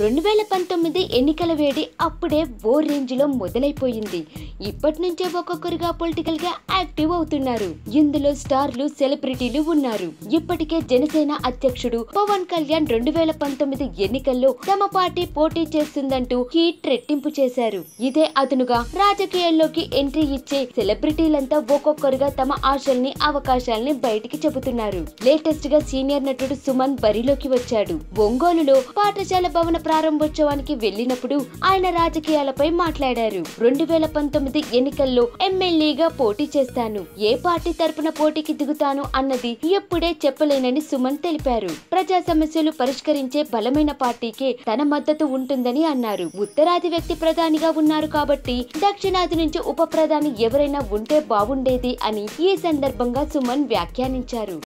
రెండు వేల పంతొమ్మిది ఎన్నికల వేడి అప్పుడే ఓ రేంజ్లో మొదలైపోయింది. ఇప్పటి నుంచే ఒక్కొక్కరుగా పొలిటికల్గా యాక్టివ్ అవుతున్నారు. ఇందులో స్టార్లు సెలబ్రిటీలు ఉన్నారు. ఇప్పటికే జనసేన అధ్యక్షుడు పవన్ కళ్యాణ్ రెండు వేల పంతొమ్మిది ఎన్నికల్లో తమ పార్టీ పోటీ చేస్తుందంటూ హీట్ రెట్టింపు చేశారు. ఇదే అదునుగా రాజకీయాల్లోకి ఎంట్రీ ఇచ్చే సెలబ్రిటీలంతా ఒక్కొక్కరుగా తమ ఆశల్ని అవకాశాల్ని బయటికి చెబుతున్నారు. లేటెస్ట్గా సీనియర్ నటుడు సుమన్ బరిలోకి వచ్చాడు. ఒంగోలులో పాఠశాల భవన ప్రారంభోత్సవానికి వెళ్ళినప్పుడు ఆయన రాజకీయాలపై మాట్లాడారు. రెండు వేల పంతొమ్మిది ఎన్నికల్లో ఎమ్మెల్యేగా పోటీ చేస్తాను. ఏ పార్టీ తరపున పోటీకి దిగుతాను అన్నది ఎప్పుడే చెప్పలేనని సుమన్ తెలిపారు. ప్రజా సమస్యలు పరిష్కరించే బలమైన పార్టీకే తన మద్దతు ఉంటుందని అన్నారు. ఉత్తరాది వ్యక్తి ప్రధానిగా ఉన్నారు కాబట్టి దక్షిణాది నుంచి ఉప ప్రధాని ఎవరైనా ఉంటే బాగుండేది అని ఈ సందర్భంగా సుమన్ వ్యాఖ్యానించారు.